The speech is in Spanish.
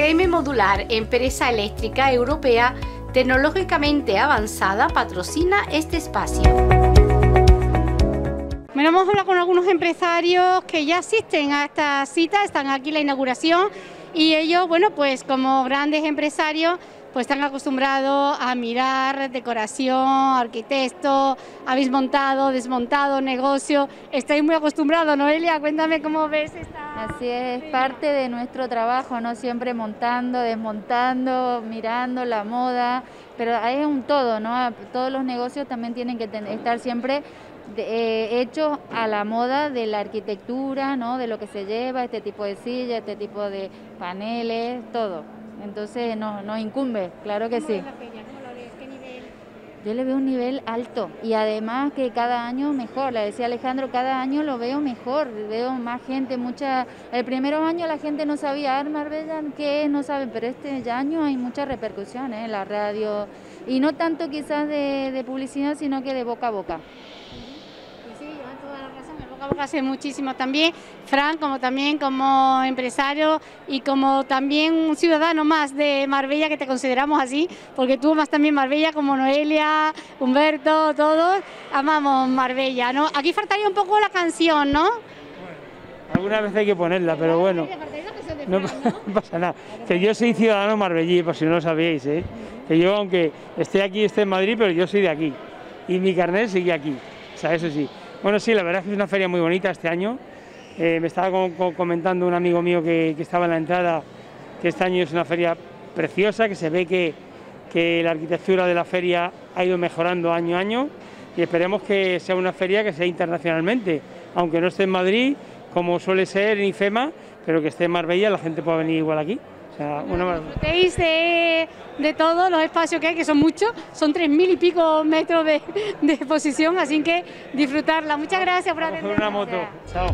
GM Modular, empresa eléctrica europea tecnológicamente avanzada, patrocina este espacio. Bueno, hemos hablado con algunos empresarios que ya asisten a esta cita, están aquí en la inauguración y ellos, bueno, pues como grandes empresarios, pues están acostumbrados a mirar decoración, arquitecto, habéis montado, desmontado, negocio, estáis muy acostumbrados, Noelia, cuéntame cómo ves esta... Así es, parte de nuestro trabajo, ¿no? Siempre montando, desmontando, mirando la moda, pero es un todo, ¿no? Todos los negocios también tienen que estar siempre eh, hechos a la moda de la arquitectura, ¿no? De lo que se lleva, este tipo de silla, este tipo de paneles, todo. Entonces nos, nos incumbe, claro que sí. Yo le veo un nivel alto y además que cada año mejor, le decía Alejandro, cada año lo veo mejor, veo más gente, mucha... El primer año la gente no sabía, ah, Marbella, ¿qué? No saben, pero este año hay mucha repercusión ¿eh? en la radio y no tanto quizás de publicidad, sino que de boca a boca hace muchísimo también, Fran, como también como empresario y como también un ciudadano más de Marbella, que te consideramos así, porque tú más también Marbella, como Noelia, Humberto, todos, amamos Marbella, ¿no? Aquí faltaría un poco la canción, ¿no? alguna vez hay que ponerla, pero bueno, no, pasa nada. Que yo soy ciudadano marbellí, por si no lo sabíais, ¿eh? que yo aunque esté aquí, esté en Madrid, pero yo soy de aquí y mi carnet sigue aquí, o sea, eso sí. Bueno, sí, la verdad es que es una feria muy bonita este año. Eh, me estaba comentando un amigo mío que, estaba en la entrada que este año es una feria preciosa, que se ve que, la arquitectura de la feria ha ido mejorando año a año y esperemos que sea una feria que sea internacionalmente, aunque no esté en Madrid, como suele ser en IFEMA, pero que esté en Marbella, la gente pueda venir igual aquí una de, de todos los espacios que hay, que son muchos, son tres mil y pico metros de, exposición, así que disfrutarla. Muchas gracias por atendernos. una moto. Chao.